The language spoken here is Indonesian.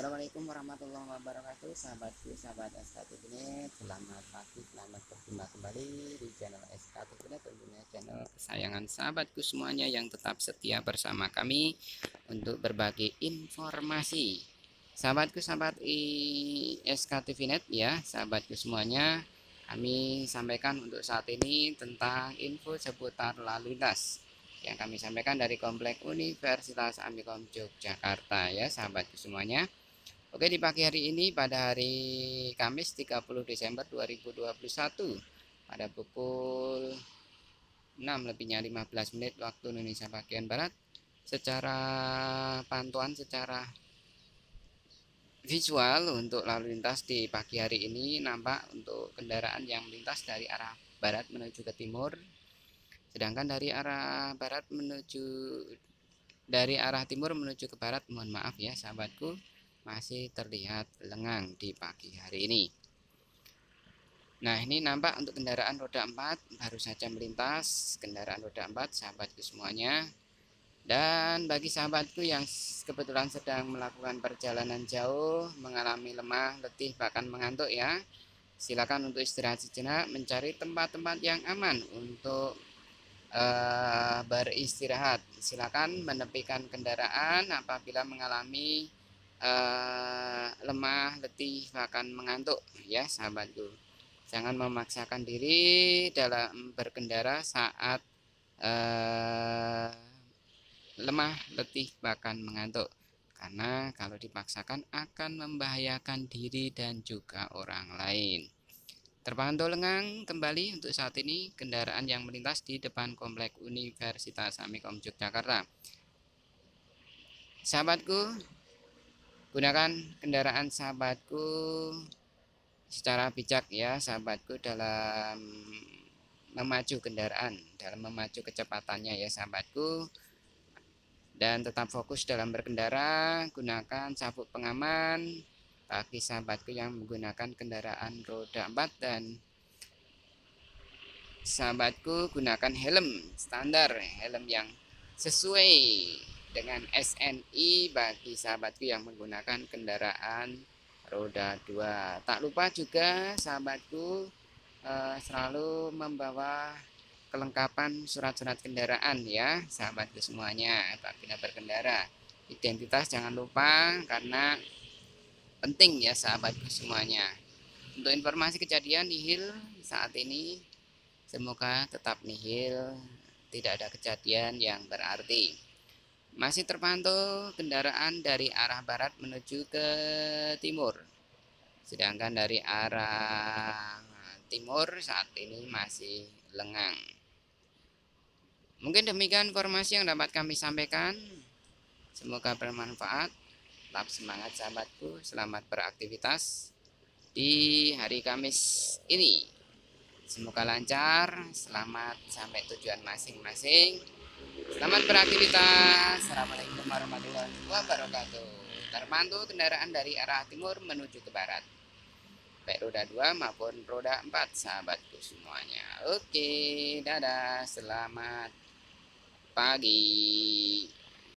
Assalamualaikum warahmatullahi wabarakatuh Sahabatku, sahabat SKTVNet Selamat pagi, selamat berjumpa kembali Di channel SKTVNet Tentunya channel kesayangan sahabatku semuanya Yang tetap setia bersama kami Untuk berbagi informasi Sahabatku, sahabat SKTVNet ya Sahabatku semuanya Kami sampaikan untuk saat ini Tentang info seputar lalu lintas yang kami sampaikan dari Komplek Universitas Amikom Yogyakarta ya sahabatku semuanya. Oke di pagi hari ini pada hari Kamis 30 Desember 2021 pada pukul 6 lebihnya 15 menit waktu Indonesia bagian Barat secara pantuan secara visual untuk lalu lintas di pagi hari ini nampak untuk kendaraan yang melintas dari arah barat menuju ke timur sedangkan dari arah barat menuju dari arah timur menuju ke barat mohon maaf ya sahabatku masih terlihat lengang di pagi hari ini Nah ini nampak untuk kendaraan roda 4 baru saja melintas kendaraan roda 4 sahabatku semuanya dan bagi sahabatku yang kebetulan sedang melakukan perjalanan jauh mengalami lemah, letih bahkan mengantuk ya silakan untuk istirahat sejenak mencari tempat-tempat yang aman untuk uh, beristirahat. Silakan menepikan kendaraan apabila mengalami uh, lemah, letih, bahkan mengantuk ya sahabatku. Jangan memaksakan diri dalam berkendara saat uh, lemah, letih, bahkan mengantuk. Karena kalau dipaksakan akan membahayakan diri dan juga orang lain. Terpantau lengang kembali untuk saat ini kendaraan yang melintas di depan Komplek Universitas Amikom Yogyakarta. Sahabatku, gunakan kendaraan sahabatku secara bijak ya sahabatku dalam memacu kendaraan, dalam memacu kecepatannya ya sahabatku. Dan tetap fokus dalam berkendara, gunakan sabuk pengaman, bagi sahabatku yang menggunakan kendaraan roda 4 dan sahabatku gunakan helm standar helm yang sesuai dengan SNI bagi sahabatku yang menggunakan kendaraan roda 2 tak lupa juga sahabatku eh, selalu membawa kelengkapan surat-surat kendaraan ya sahabatku semuanya apabila berkendara. Identitas jangan lupa karena penting ya sahabatku semuanya. Untuk informasi kejadian nihil saat ini semoga tetap nihil tidak ada kejadian yang berarti masih terpantau kendaraan dari arah barat menuju ke timur. Sedangkan dari arah timur saat ini masih lengang. Mungkin demikian informasi yang dapat kami sampaikan. Semoga bermanfaat. Tetap semangat sahabatku. Selamat beraktivitas di hari Kamis ini. Semoga lancar. Selamat sampai tujuan masing-masing selamat beraktivitas. Assalamualaikum warahmatullahi wabarakatuh. Terpantau kendaraan dari arah timur menuju ke barat. Baik roda 2 maupun roda 4 sahabatku semuanya. Oke dadah selamat pagi